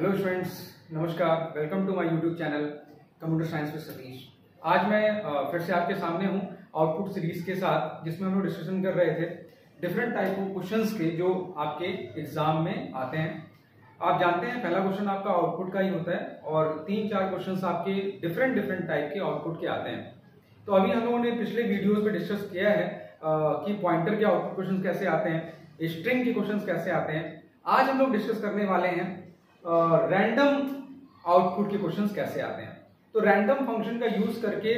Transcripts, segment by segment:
Hello students नमस्कार welcome to my YouTube channel computer science with Satish आज मैं फिर से आपके सामने हूँ आउटपुट सीरीज़ के साथ, जिसमें हम लोग डिस्कशन कर रहे थे डिफरेंट टाइप ऑफ़ क्वेश्चंस के जो आपके एग्ज़ाम में आते हैं। आप जानते हैं, पहला क्वेश्चन आपका आउटपुट का ही होता है और तीन चार क्वेश्चन आपके डिफरेंट डिफरेंट टाइप के आउटपुट के आते हैं। तो अभी हम लोगों ने पिछले वीडियोस में डिस्कस किया है कि पॉइंटर के आउटपुट क्वेश्चन कैसे आते हैं स्ट्रिंग के क्वेश्चन कैसे आते हैं। आज हम लोग डिस्कस करने वाले हैं रैंडम आउटपुट के क्वेश्चंस कैसे आते हैं? तो रैंडम फ़ंक्शन का यूज़ करके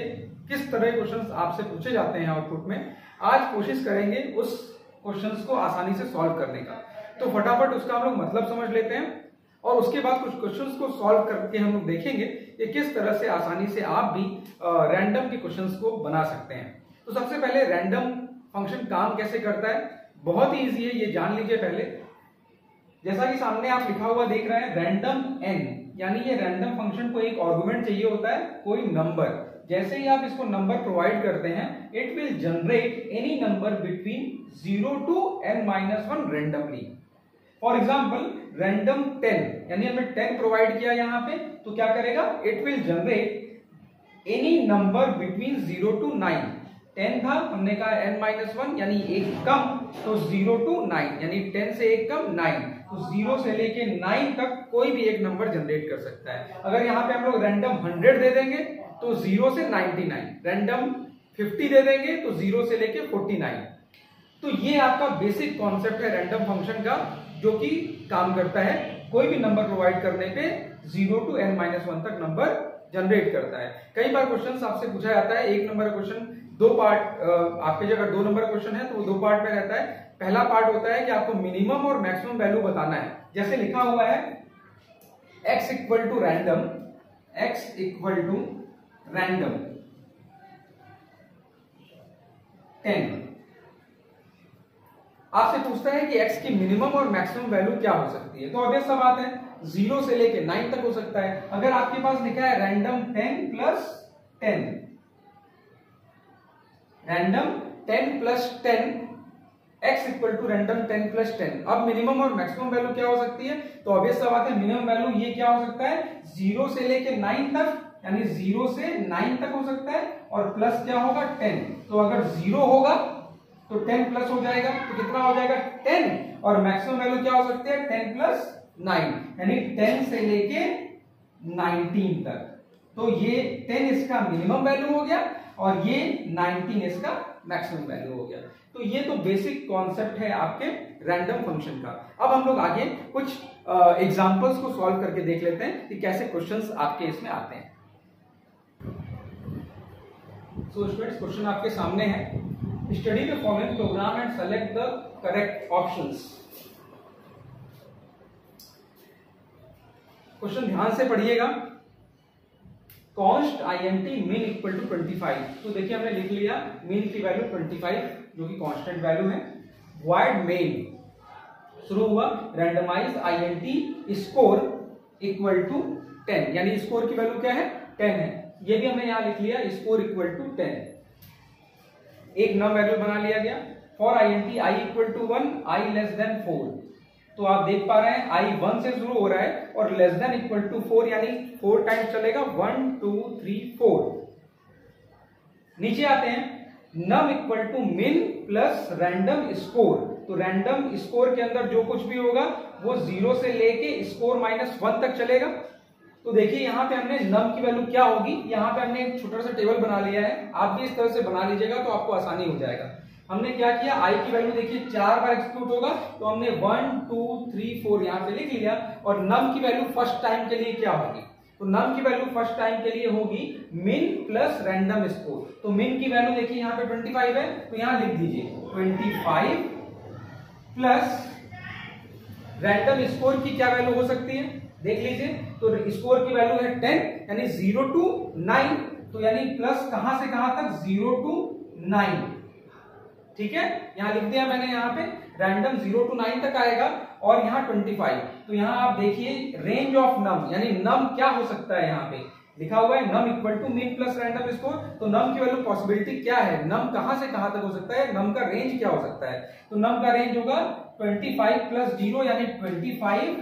किस तरह के क्वेश्चंस आपसे पूछे जाते हैं आउटपुट में, आज कोशिश करेंगे उस क्वेश्चंस को आसानी से सॉल्व करने का। तो फटाफट उसका हम लोग मतलब समझ लेते हैं और उसके बाद कुछ क्वेश्चंस को सॉल्व करके हम लोग देखेंगे कि किस तरह से आसानी से आप भी रैंडम के क्वेश्चंस को बना सकते हैं। तो सबसे पहले रैंडम फ़ंक्शन काम कैसे करता है? बहुत ही ईजी है, ये जान लीजिए पहले। जैसा कि सामने आप लिखा हुआ देख रहे हैं रैंडम एन यानी ये रैंडम फ़ंक्शन को एक आर्गुमेंट चाहिए होता है, कोई नंबर जैसे ही आप इसको नंबर प्रोवाइड करते हैं it will generate any number between zero to N minus one randomly for example random ten यानी हमने टेन प्रोवाइड किया यहाँ पे तो क्या करेगा? It will generate any number between zero to nine ten था, हमने कहा एन माइनस वन यानी एक कम तो ज़ीरो टू नाइन यानी टेन से एक कम नाइन तो ज़ीरो से लेके नाइन तक कोई भी एक नंबर जनरेट कर सकता है। अगर यहाँ पे हम लोग रैंडम हंड्रेड दे देंगे तो ज़ीरो से नाइनटी नाइन रैंडम फिफ्टी दे देंगे तो ज़ीरो से लेके फोर्टी नाइन तो ये आपका बेसिक कॉन्सेप्ट है रैंडम फ़ंक्शन का, जो कि काम करता है। कोई भी नंबर प्रोवाइड करने पे zero to N minus one तक नंबर जनरेट करता है। कई बार क्वेश्चन आपसे पूछा जाता है, एक नंबर क्वेश्चन दो पार्ट आपके जगह दो नंबर क्वेश्चन है तो वो दो पार्ट में रहता है। पहला पार्ट होता है कि आपको मिनिमम और मैक्सिमम वैल्यू बताना है। जैसे लिखा हुआ है, x equal to random x equal to random ten आपसे पूछता है कि x की मिनिमम और मैक्सिमम वैल्यू क्या हो सकती है। तो अब सब बात है ज़ीरो से लेके नाइन तक हो सकता है। अगर आपके पास लिखा है random ten plus ten random ten plus ten X equal to random ten plus ten अब मिनिमम और मैक्सिमम वैल्यू क्या हो सकती है? तो ऑब्वियस बात है मिनिमम वैल्यू ये क्या हो सकता है? ज़ीरो से लेके नाइन तक, यानी ज़ीरो से नाइन तक हो सकता है, और प्लस क्या होगा? टेन तो अगर ज़ीरो होगा तो टेन प्लस हो जाएगा। तो कितना हो जाएगा? टेन और मैक्सिमम वैल्यू क्या हो सकती है? टेन प्लस नाइन यानी टेन से लेके नाइनटीन तक. तो ये टेन इसका मिनिमम वैल्यू हो गया, और ये 19 इसका मैक्सिमम वैल्यू हो गया। तो ये तो बेसिक कॉन्सेप्ट है आपके रैंडम फ़ंक्शन का। अब हम लोग आगे कुछ एग्जांपल्स को सॉल्व करके देख लेते हैं कि कैसे क्वेश्चंस आपके इसमें आते हैं। सो स्टूडेंट्स क्वेश्चन आपके सामने है। Study the following program and select the correct options question ध्यान से पढ़िएगा। Const I N T min equal to twenty five तो देखिए हमने लिख लिया मीन की वैल्यू ट्वेंटी फाइव जो कि कांस्टेंट वैल्यू है वाइड मेन शुरू हुआ randomize I N T score equal to ten यानी स्कोर की वैल्यू क्या है? टेन है। ये भी हमने यहाँ लिख लिया स्कोर इक्वल टू टेन एक नम वैल्यू बना लिया गया। For I N T I equal to one I less than four तो आप देख पा रहे हैं आई वन से शुरू हो रहा है और less than equal to four यानी फोर टाइम्स चलेगा वन टू थ्री फोर नीचे आते हैं। Num equal to min plus random score तो रैंडम स्कोर के अंदर जो कुछ भी होगा, वो ज़ीरो से लेके स्कोर माइनस वन तक चलेगा। तो देखिए, यहाँ पे हमने नम की वैल्यू क्या होगी? यहाँ पे हमने एक छोटा सा टेबल बना लिया है। आप भी इस तरह से बना लीजिएगा तो आपको आसानी हो जाएगा। हमने क्या किया? आई की वैल्यू देखिए, चार बार एक्सक्लूड होगा। तो हमने वन टू थ्री फोर यहाँ पे लिख लिया। और नम की वैल्यू फ़र्स्ट टाइम के लिए क्या होगी? तो नम की वैल्यू फ़र्स्ट टाइम के लिए होगी मिन प्लस रैंडम स्कोर तो मिन की वैल्यू देखिए यहाँ पे 25 है तो यहाँ लिख दीजिए 25 प्लस रैंडम स्कोर की क्या वैल्यू हो सकती है? देख लीजिए तो स्कोर की वैल्यू है 10 यानी 0 टू 9 तो यानी प्लस कहाँ से कहाँ तक? 0 टू 9 ठीक है? यहाँ लिख दिया मैंने यहाँ पे रैंडम ज़ीरो टू नाइन तक आएगा। और यहाँ ट्वेंटी फाइव तो यहाँ आप देखिए रेंज ऑफ़ नम यानी नम क्या हो सकता है यहाँ पे? लिखा हुआ है num equal to min plus random score तो नम की वैल्यू पॉसिबिलिटी क्या है? नम कहाँ से कहाँ तक हो सकता है? नम का रेंज क्या हो सकता है? तो नम का रेंज होगा 25 प्लस ज़ीरो यानी 25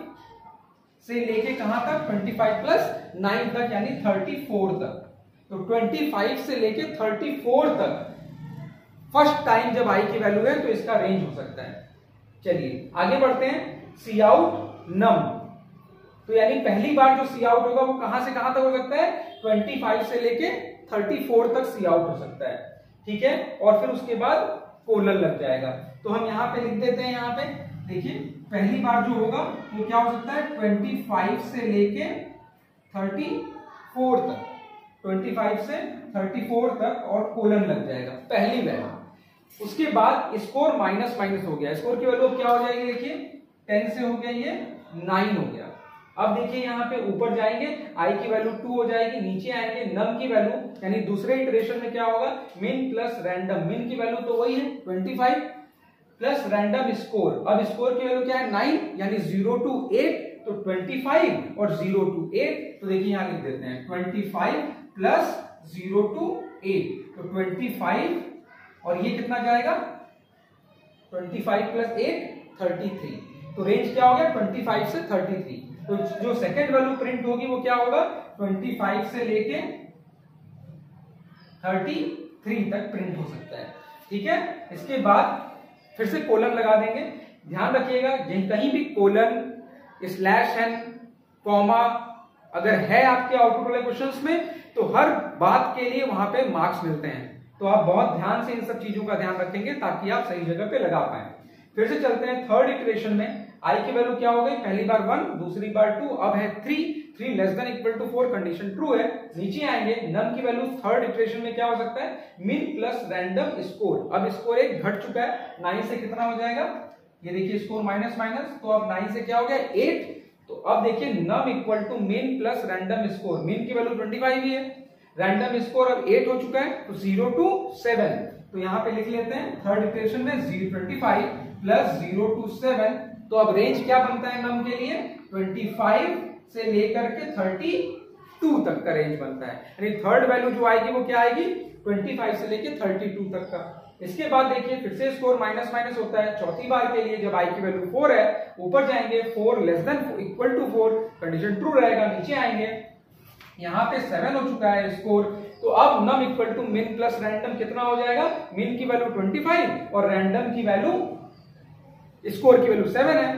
से लेके कहाँ तक? 25 प्लस 9 तक, यानी 34 तक। तो 25 से लेके 34 तक। फ़र्स्ट टाइम जब आई की वैल्यू है तो इसका रेंज हो सकता है। चलिए, आगे बढ़ते हैं। सी आउट नम तो यानी पहली बार जो सी आउट होगा वो कहाँ से कहाँ तक हो सकता है? 25 से लेके 34 तक सी आउट हो सकता है। ठीक है? और फिर उसके बाद कोलन लग जाएगा। तो हम यहाँ पे लिख देते हैं, यहाँ पे। देखिए, पहली बार जो होगा, वो क्या हो सकता है? 25 से लेके 34 तक। 25 से 34 तक और कोलन लग जाएगा। पहली वैल्यू। उसके बाद स्कोर माइनस माइनस हो गया। स्कोर की वैल्यू क्या हो जाएगी देखिए? टेन से हो गया ये नाइन हो गया। अब देखिए यहाँ पे ऊपर जाएँगे आई की वैल्यू टू हो जाएगी, नीचे आएँगे नम की वैल्यू यानी दूसरे इटरेशन में क्या होगा? मिन प्लस रैंडम मिन की वैल्यू तो वही है twenty five plus random score अब स्कोर की वैल्यू क्या है? नाइन यानी ज़ीरो टू एट तो ट्वेंटी फाइव और ज़ीरो टू एट तो देखिए यहाँ लिख देते हैं twenty five plus zero to eight तो ट्वेंटी फाइव और ये कितना जाएगा? 25 प्लस एट थर्टी थ्री तो रेंज क्या हो गया? 25 से 33 तो जो सेकेंड वैल्यू प्रिंट होगी वो क्या होगा? 25 से लेके 33 तक प्रिंट हो सकता है। ठीक है? इसके बाद फिर से कोलन लगा देंगे। ध्यान रखिएगा कहीं भी कोलन स्लैश एन कॉमा अगर है आपके आउटपुट वाले क्वेश्चंस में तो हर बात के लिए वहाँ पे मार्क्स मिलते हैं। तो आप बहुत ध्यान से इन सब चीज़ों का ध्यान रखेंगे ताकि आप सही जगह पे लगा पाए। फिर से चलते हैं थर्ड इक्वेशन में। आई की वैल्यू क्या हो गई? पहली बार वन दूसरी बार टू अब है three three less than equal to four condition true है। नीचे आएँगे। नन की वैल्यू थर्ड इक्वेशन में क्या हो सकता है? मिन प्लस रैंडम स्कोर अब स्कोर एक घट चुका है। नाइन से कितना हो जाएगा? ये देखिए स्कोर माइनस माइनस तो अब नाइन से क्या हो गया? एट तो अब देखिए num equal to min plus random score min की वैल्यू ट्वेंटी फाइव ही है। रैंडम स्कोर अब एट हो चुका है तो ज़ीरो टू सेवन तो यहाँ पे लिख लेते हैं थर्ड इक्वेशन में zero twenty five plus zero to seven तो अब रेंज क्या बनता है नम के लिए? ट्वेंटी फाइव से लेकर के थर्टी टू तक का रेंज बनता है। यानी थर्ड वैल्यू जो आएगी वो क्या आएगी? ट्वेंटी फाइव से लेकर थर्टी टू तक का। इसके बाद देखिए, फिर से स्कोर माइनस माइनस होता है। चौथी बार के लिए जब आई की वैल्यू फोर है, ऊपर जाएँगे four less than equal to four condition true रहेगा, नीचे आएँगे। यहाँ पे सेवन हो चुका है स्कोर तो अब num equal to min plus random कितना हो जाएगा? मिन की वैल्यू ट्वेंटी फाइव और रैंडम की वैल्यू स्कोर की वैल्यू सेवन है।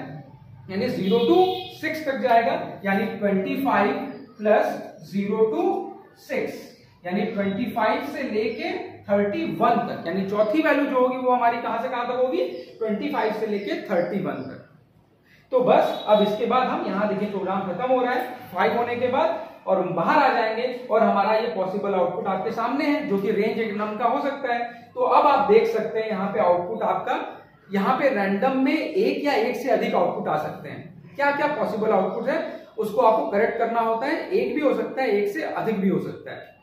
यानी ज़ीरो टू सिक्स तक जाएगा, यानी twenty five plus zero to six यानी ट्वेंटी फाइव से लेके थर्टी वन तक, यानी चौथी वैल्यू जो होगी वो हमारी कहाँ से कहाँ तक होगी? ट्वेंटी फाइव से लेके थर्टी वन तक। तो बस, अब इसके बाद हम यहाँ देखिए प्रोग्राम खत्म हो रहा है। फाइव होने के बाद और हम बाहर आ जाएँगे और हमारा ये पॉसिबल आउटपुट आपके सामने है, जो कि रेंज एक नम का हो सकता है। तो अब आप देख सकते हैं यहाँ पे आउटपुट आपका, यहाँ पे रैंडम में एक या एक से अधिक आउटपुट आ सकते हैं। क्या क्या पॉसिबल आउटपुट है, उसको आपको करेक्ट करना होता है। एक भी हो सकता है, एक से अधिक भी हो सकता है।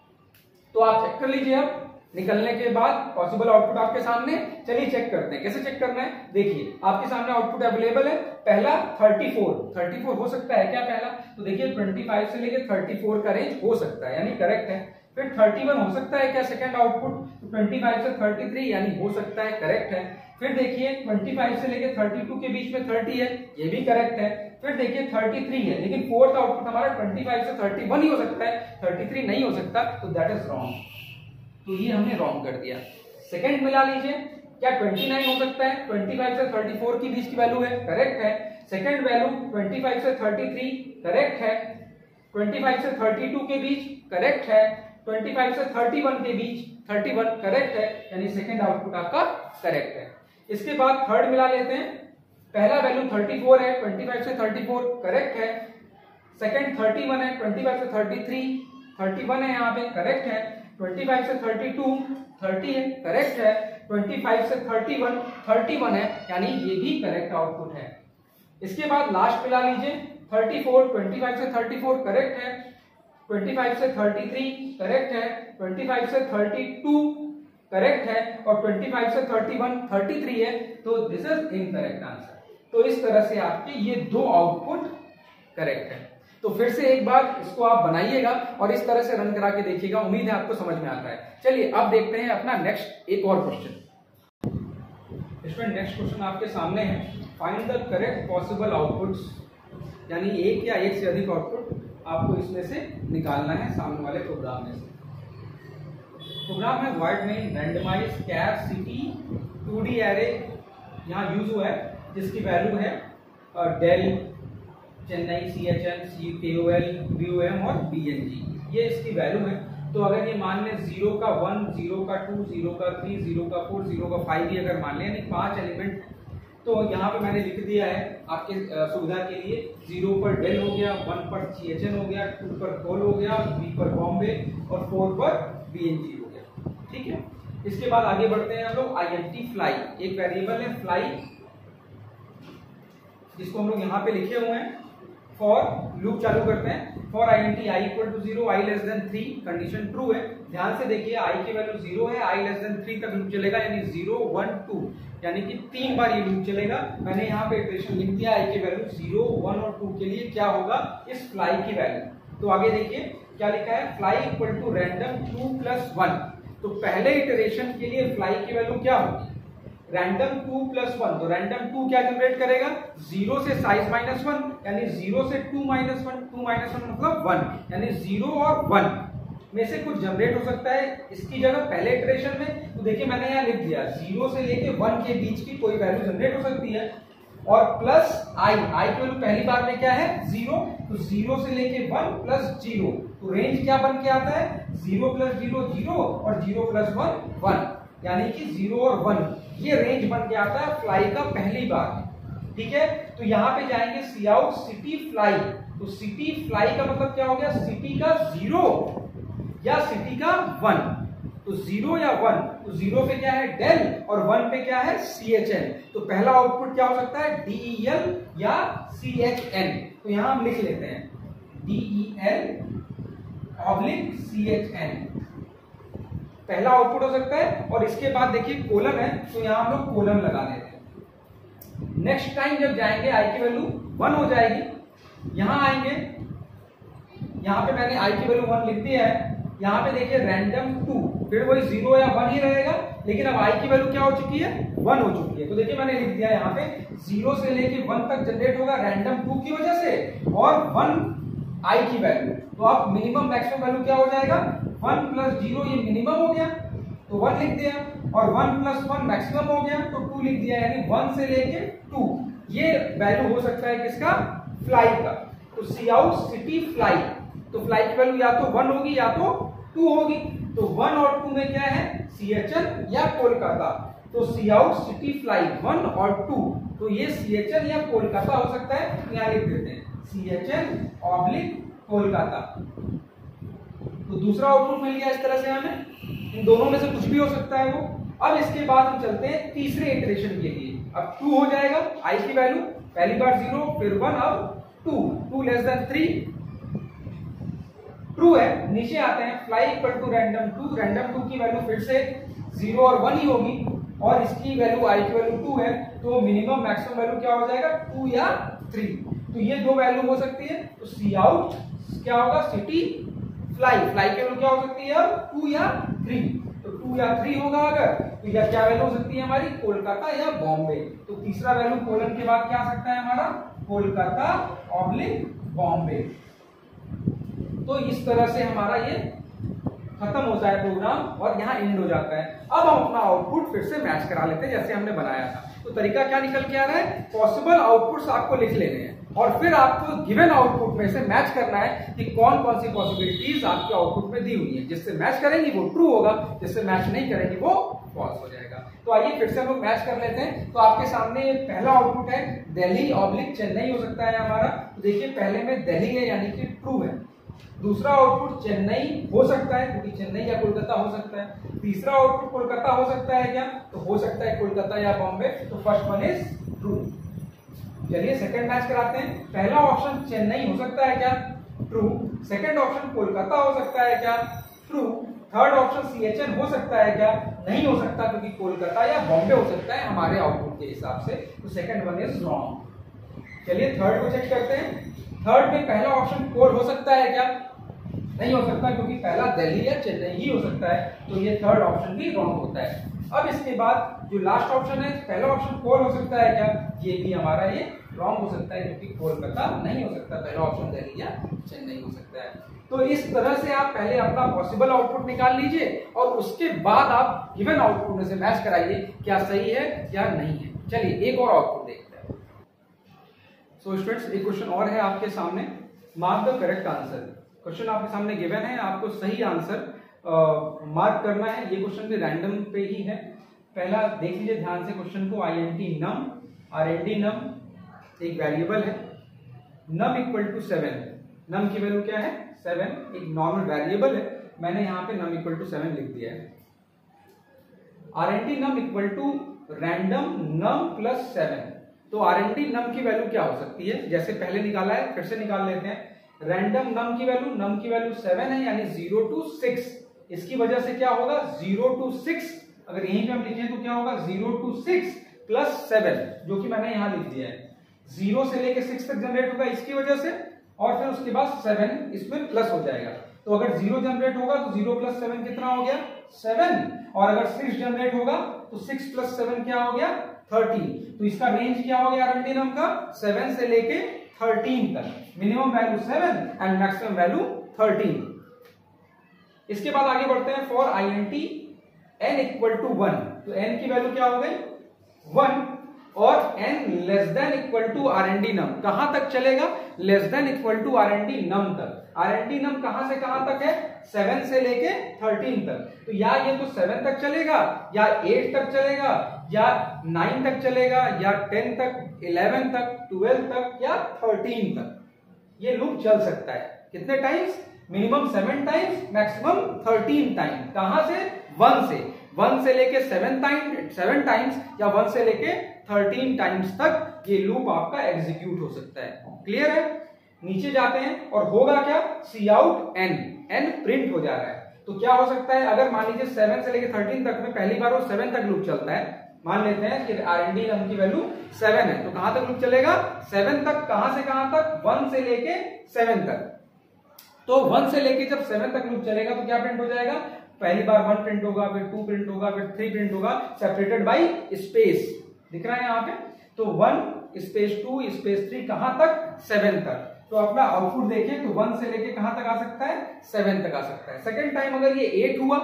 तो आप चेक कर लीजिए अब निकलने के बाद पॉसिबल आउटपुट आपके सामने। चलिए चेक करते हैं। कैसे चेक करना है? देखिए, आपके सामने आउटपुट अवेलेबल है। पहला 34 34 हो सकता है क्या पहला? तो देखिए 25 से लेके 34 का रेंज हो सकता है, यानी करेक्ट है। फिर 31 हो सकता है क्या सेकंड आउटपुट तो 25 से 33 यानी हो सकता है करेक्ट है। फिर देखिए 25 से लेके 32 के बीच में 30 है, ये भी करेक्ट है। फिर देखिए 33 है, लेकिन फोर्थ आउटपुट हमारा 25 से 31 ही हो सकता है। 33 नहीं हो सकता तो दैट इज़ रॉन्ग तो ये हमने रॉन्ग कर दिया। सेकंड मिला लीजिए। क्या 29 हो सकता है? 25 से 34 के बीच की वैल्यू है। करेक्ट है। सेकंड वैल्यू 25 से 33 करेक्ट है। 25 से 32 के बीच करेक्ट है। 25 से 31 के बीच 31 करेक्ट है। यानी सेकंड आउटपुट आपका करेक्ट है। इसके बाद थर्ड मिला लेते हैं। पहला वैल्यू 34 है। 25 से 34 करेक्ट है। सेकंड 31 है। 25 से 33 31 है यहाँ पे करेक्ट है। 25 से 32 30 है करेक्ट है. 25 से 31 31 है, यानी ये भी करेक्ट आउटपुट है. इसके बाद लास्ट मिला लीजिए 34 25 से 34 करेक्ट है. 25 से 33 करेक्ट है. 25 से 32 करेक्ट है. और 25 से 31 33 है. तो दिस इज़ इनकरेक्ट आंसर तो इस तरह से आपके ये दो आउटपुट करेक्ट है. तो फिर से एक बार इसको आप बनाइएगा और इस तरह से रन करा के देखिएगा। उम्मीद है आपको समझ में आता है। चलिए, अब देखते हैं अपना नेक्स्ट एक और क्वेश्चन नेक्स्ट क्वेश्चन आपके सामने है। Find the correct possible outputs यानी एक या एक से अधिक आउटपुट आपको इसमें से निकालना है, सामने वाले प्रोग्राम में से। प्रोग्राम है वर्ड में randomize char city two D array यहाँ यूज़ हुआ है, जिसकी वैल्यू है del Chennai C H N C K O L B O M और बी एन जी ये इसकी वैल्यू है। तो अगर ये मान लें ज़ीरो का वन ज़ीरो का टू ज़ीरो का थ्री ज़ीरो का फोर ज़ीरो का फाइव भी अगर मान लें, यानी पाँच एलिमेंट तो यहाँ पे मैंने लिख दिया है आपके सुविधा के लिए। ज़ीरो पर डेल हो गया वन पर सी एच एन हो गया टू पर कोल हो गया बी पर बॉम्बे और फोर पर बी एन जी हो गया। ठीक है? इसके बाद आगे बढ़ते हैं हम लोग। आई एन टी फ्लाई एक वेरिएबल है फ्लाई जिसको हम लोग यहाँ पे लिखे हुए हैं। फॉर लूप चालू करते हैं. For I N T I equal to zero I less than three condition true है. ध्यान से देखिए आई की वैल्यू ज़ीरो है आई लेस देन थ्री तक लूप चलेगा, यानी ज़ीरो वन टू यानी कि तीन बार ये लूप चलेगा. मैंने यहाँ पे इटरेशन लिख दिया आई की वैल्यू ज़ीरो वन और टू के लिए क्या होगा? इस फ्लाई की वैल्यू तो आगे देखिए, क्या लिखा है? Fly equal to random two plus one तो पहले इटरेशन के लिए फ्लाई की वैल्यू क्या होगी रैंडम टू प्लस वन तो रैंडम टू क्या जनरेट करेगा? ज़ीरो से साइज़ माइनस वन यानी ज़ीरो से two minus one two minus one मतलब वन यानी ज़ीरो और वन में से कुछ जनरेट हो सकता है इसकी जगह पहले इटरेशन में। तो देखिए मैंने यहाँ लिख दिया ज़ीरो से लेके वन के बीच की कोई वैल्यू जनरेट हो सकती है। और प्लस आई आई की वैल्यू पहली बार में क्या है? ज़ीरो तो ज़ीरो से लेके वन प्लस ज़ीरो तो रेंज क्या बन के आता है? ज़ीरो प्लस ज़ीरो ज़ीरो और ज़ीरो प्लस वन वन यानी कि ज़ीरो और वन ये रेंज बन आता है फ्लाई का पहली बार। ठीक है? तो यहाँ पे जाएँगे सी आउट सिटी फ्लाई तो सिटी फ्लाई का मतलब क्या हो गया? सिटी का ज़ीरो या सिटी का वन तो ज़ीरो या वन तो ज़ीरो पे क्या है? डेल और वन पे क्या है? सी एच एन तो पहला आउटपुट क्या हो सकता है? डीई एल e या सी एच एन तो यहाँ हम लिख लेते हैं। D E L oblique C H N पहला आउटपुट हो सकता है और इसके बाद देखिए कोलन है तो यहाँ हम लोग कोलन लगा देते हैं। नेक्स्ट टाइम जब जाएँगे आई की वैल्यू वन हो जाएगी। यहाँ आएँगे। यहाँ पे मैंने आई की वैल्यू वन लिख दिया है। यहाँ पे देखिए रैंडम टू फिर वही ज़ीरो या वन ही रहेगा, लेकिन अब आई की वैल्यू क्या हो चुकी है? वन हो चुकी है। तो देखिए मैंने लिख दिया यहाँ पे ज़ीरो से लेके वन तक जनरेट होगा रैंडम टू की वजह से, और वन आई की वैल्यू तो अब मिनिमम मैक्सिमम वैल्यू क्या हो जाएगा? वन प्लस ज़ीरो ये मिनिमम हो गया तो वन लिख दिया, और वन प्लस वन मैक्सिमम हो गया तो टू लिख दिया, यानी वन से लेके टू ये वैल्यू हो सकता है किसका? फ्लाई का। तो सी आउट सिटी फ्लाई तो फ्लाई की वैल्यू या तो वन होगी, या तो टू होगी। तो वन और टू में क्या है? सी एच एल या कोलकाता। तो C out city fly one और टू तो ये सी एच एल या कोलकाता हो सकता है, यहाँ लिख देते हैं। C H L oblique Kolkata. तो दूसरा आउटपुट मिल गया इस तरह से हमें। इन दोनों में से कुछ भी हो सकता है वो। अब इसके बाद हम चलते हैं तीसरे इटरेशन के लिए। अब टू हो जाएगा आई की वैल्यू पहली बार ज़ीरो फिर वन अब two two less than three true है, नीचे आते हैं fly equal to random two random two की वैल्यू फिर से ज़ीरो और वन ही होगी। और इसकी वैल्यू आई की वैल्यू टू है तो मिनिमम मैक्सिमम वैल्यू क्या हो जाएगा? टू या थ्री तो ये दो वैल्यू हो सकती है। तो सी आउट क्या होगा? सिटी फ्लाई फ्लाई की वैल्यू क्या हो सकती है? टू या थ्री तो टू या थ्री होगा अगर तो या क्या वैल्यू हो सकती है हमारी? कोलकाता या बॉम्बे तो तीसरा वैल्यू कोलन के बाद क्या आ सकता है हमारा? कोलकाता ऑब्लिक बॉम्बे तो इस तरह से हमारा ये खत्म होता है प्रोग्राम और यहाँ एंड हो जाता है। अब हम अपना आउटपुट फिर से मैच करा लेते हैं, जैसे हमने बनाया था। तो तरीका क्या निकल के आ रहा है? पॉसिबल आउटपुट्स आपको लिख लेने हैं। और फिर आपको गिवन आउटपुट में से मैच करना है कि कौन कौन सी पॉसिबिलिटीज आपके आउटपुट में दी हुई है। जिससे मैच करेंगी, वो ट्रू होगा, जिससे मैच नहीं करेंगी, वो फॉल्स हो जाएगा। तो आइए फिर से हम लोग मैच कर लेते हैं। तो आपके सामने पहला आउटपुट है, दिल्ली ऑब्लिक चेन्नई हो सकता है हमारा। तो देखिए, पहले में दिल्ली है, यानी कि ट्रू है। दूसरा आउटपुट चेन्नई हो सकता है, क्योंकि चेन्नई या कोलकाता हो सकता है। तीसरा आउटपुट कोलकाता हो सकता है क्या? तो हो सकता है कोलकाता या बॉम्बे। तो फ़र्स्ट वन इज़ ट्रू चलिए सेकंड मैच कराते हैं। पहला ऑप्शन चेन्नई हो सकता है क्या? ट्रू सेकंड ऑप्शन कोलकाता हो सकता है क्या? ट्रू थर्ड ऑप्शन सीएचएन हो सकता है क्या? नहीं हो सकता क्योंकि कोलकाता या बॉम्बे हो सकता है हमारे आउटपुट के हिसाब से। तो सेकंड वन इज़ रॉन्ग चलिए थर्ड को चेक करते हैं। थर्ड में पहला ऑप्शन कोर हो सकता है क्या? नहीं हो सकता क्योंकि पहला दिल्ली या चेन्नई ही हो सकता है। तो ये थर्ड ऑप्शन भी रॉन्ग होता है। अब इसके बाद जो लास्ट ऑप्शन है, पहला ऑप्शन फोर हो सकता है क्या? ये भी हमारा ये रॉन्ग हो सकता है क्योंकि कोलकाता नहीं हो सकता, पहला ऑप्शन दिल्ली या चेन्नई हो सकता है। तो इस तरह से आप पहले अपना पॉसिबल आउटपुट निकाल लीजिए और उसके बाद आप गिवन आउटपुट में से मैच कराइए क्या सही है या नहीं है। चलिए, एक और आउटपुट देखते हैं। सो स्टूडेंट्स एक क्वेश्चन और है आपके सामने। Mark the correct answer question आपके सामने गिवन है, आपको सही आंसर मार्क करना है। ये क्वेश्चन भी रैंडम पे ही है। पहला देख लीजिए, ध्यान से क्वेश्चन को I N T num R N D num एक वेरिएबल है। Num equal to seven num की वैल्यू क्या है? सेवन एक नॉर्मल वेरिएबल है। मैंने यहाँ पे नम इक्वल टू सेवन लिख दिया है। R N T num equal to random num plus seven तो आर एन टी नम की वैल्यू क्या हो सकती है? जैसे पहले निकाला है, फिर से निकाल लेते हैं। रैंडम नम की वैल्यू नम की वैल्यू सेवन है, यानी ज़ीरो टू सिक्स इसकी वजह से क्या होगा? ज़ीरो टू सिक्स अगर यहीं पे हम लिखें तो क्या होगा? Zero to six plus seven जो कि मैंने यहाँ लिख दिया है। ज़ीरो से लेके सिक्स तक जनरेट होगा इसकी वजह से, और फिर उसके बाद सेवन इसमें प्लस हो जाएगा। तो अगर ज़ीरो जनरेट होगा तो ज़ीरो प्लस सेवन कितना हो गया? सेवन। और अगर सिक्स जनरेट होगा तो सिक्स प्लस सेवन क्या हो गया? थर्टीन। तो इसका रेंज क्या हो गया रंडीनम का? सेवन से लेके थर्टीन तक। Minimum value seven and maximum value thirteen. इसके बाद आगे बढ़ते हैं for I N T N equal to one तो एन की वैल्यू क्या हो गई? वन और N less than equal to R N D num कहाँ तक चलेगा? Less than equal to R N D num तक। आर एन डी नम कहाँ से कहाँ तक है? सेवन से लेके थर्टीन तक। तो या ये तो सेवन तक चलेगा, या एट तक चलेगा, या नाइन तक चलेगा, या टेन तक इलेवन तक ट्वेल्व तक, या थर्टीन तक। ये लूप चल सकता है। कितने times minimum seven times maximum thirteen time कहाँ से? वन से। वन से लेके सेवन टाइम सेवन टाइम्स या वन से लेके थर्टीन टाइम्स तक ये लूप आपका एग्जीक्यूट हो सकता है। क्लियर है? नीचे जाते हैं और होगा क्या? C out N N print हो जा रहा है। तो क्या हो सकता है? अगर मान लीजिए सेवन से लेके थर्टीन तक में पहली बार वो सेवन तक लूप चलता है, मान लेते हैं कि आर एन डी नम की वैल्यू सेवन है। तो कहाँ तक लूप चलेगा? सेवन तक कहाँ से कहाँ तक? वन से लेके सेवन तक। तो वन से लेके जब सेवन तक लूप चलेगा तो क्या प्रिंट हो जाएगा? पहली बार वन प्रिंट होगा, फिर टू प्रिंट होगा, फिर थ्री प्रिंट होगा सेपरेटेड बाई स्पेस दिख रहा है यहाँ पे? तो one space two space three कहाँ तक? सेवन तक। तो अपना आउटपुट देखें तो वन से लेके कहाँ तक आ सकता है? सेवन तक आ सकता है। सेकेंड टाइम अगर ये एट हुआ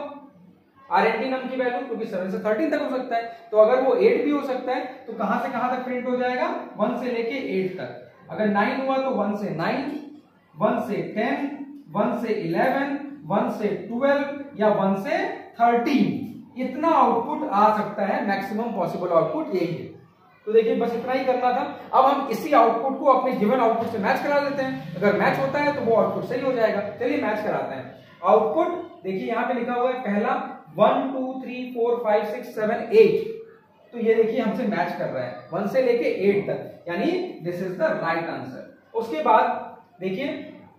आर एन नम की वैल्यू क्योंकि सेवन से थर्टीन तक हो सकता है। तो अगर वो एट भी हो सकता है तो कहाँ से कहाँ तक प्रिंट हो जाएगा? वन से लेके एट तक। अगर नाइन हुआ तो वन से नाइन वन से टेन वन से इलेवन वन से ट्वेल्व या वन से थर्टीन इतना आउटपुट आ सकता है मैक्सिमम पॉसिबल आउटपुट यही है। तो देखिए, बस इतना ही करना था। अब हम इसी आउटपुट को अपने गिवन आउटपुट से मैच करा देते हैं। अगर मैच होता है तो वो आउटपुट सही हो जाएगा। चलिए मैच कराते हैं। आउटपुट देखिए, यहाँ पे लिखा हुआ है, पहला one two three four five six seven eight तो ये देखिए, हमसे मैच कर रहा है। वन से लेके एट तक। यानी this is the right answer उसके बाद, देखिए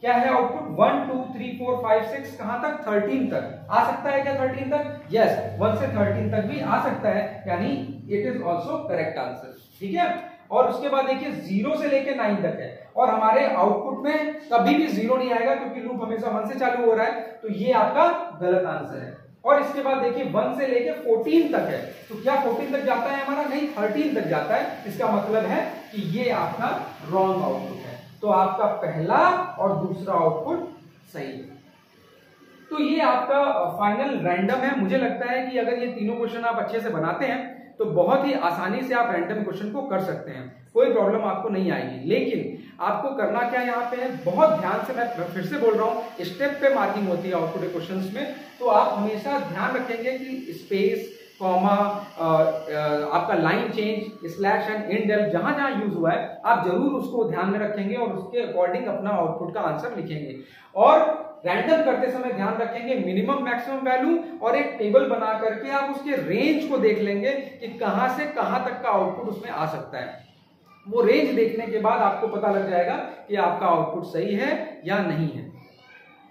क्या है output one two three four five six कहाँ तक? थर्टीन तक। आ सकता है क्या थर्टीन तक? यस वन से थर्टीन तक भी आ सकता है। यानी it is also correct answer ठीक है? और उसके बाद देखिए ज़ीरो से लेके नाइन तक है। और हमारे आउटपुट में कभी भी ज़ीरो नहीं आएगा क्योंकि लूप हमेशा वन से चालू हो रहा है। तो ये आपका गलत आंसर है। और इसके बाद देखिए वन से लेके फोर्टीन तक है। तो क्या फोर्टीन तक जाता है हमारा? नहीं थर्टीन तक जाता है। इसका मतलब है कि ये आपका रॉन्ग आउटपुट तो आपका पहला और दूसरा आउटपुट सही है। तो ये आपका फाइनल रैंडम है। मुझे लगता है कि अगर ये तीनों क्वेश्चन आप अच्छे से बनाते हैं तो बहुत ही आसानी से आप रैंडम क्वेश्चन को कर सकते हैं। कोई प्रॉब्लम आपको नहीं आएगी। लेकिन आपको करना क्या यहाँ पे है? बहुत ध्यान से मैं फिर से बोल रहा हूँ स्टेप पे मार्किंग होती है आउटपुट क्वेश्चन में। तो आप हमेशा ध्यान रखेंगे कि स्पेस कॉमा आपका line change slash and endl जहाँ जहाँ यूज़ हुआ है, आप ज़रूर उसको ध्यान में रखेंगे और उसके अकॉर्डिंग अपना आउटपुट का आंसर लिखेंगे। और रैंडम करते समय ध्यान रखेंगे मिनिमम मैक्सिमम वैल्यू और एक टेबल बना करके आप उसके रेंज को देख लेंगे कि कहाँ से कहाँ तक का आउटपुट उसमें आ सकता है। वो रेंज देखने के बाद आपको पता लग जाएगा कि आपका आउटपुट सही है या नहीं है।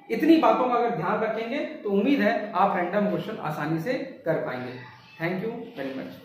इतनी बातों का अगर ध्यान रखेंगे तो उम्मीद है आप रैंडम क्वेश्चन आसानी से कर पाएँगे। Thank you very much